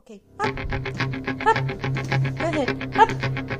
Okay. Up. Up. Go ahead. Up.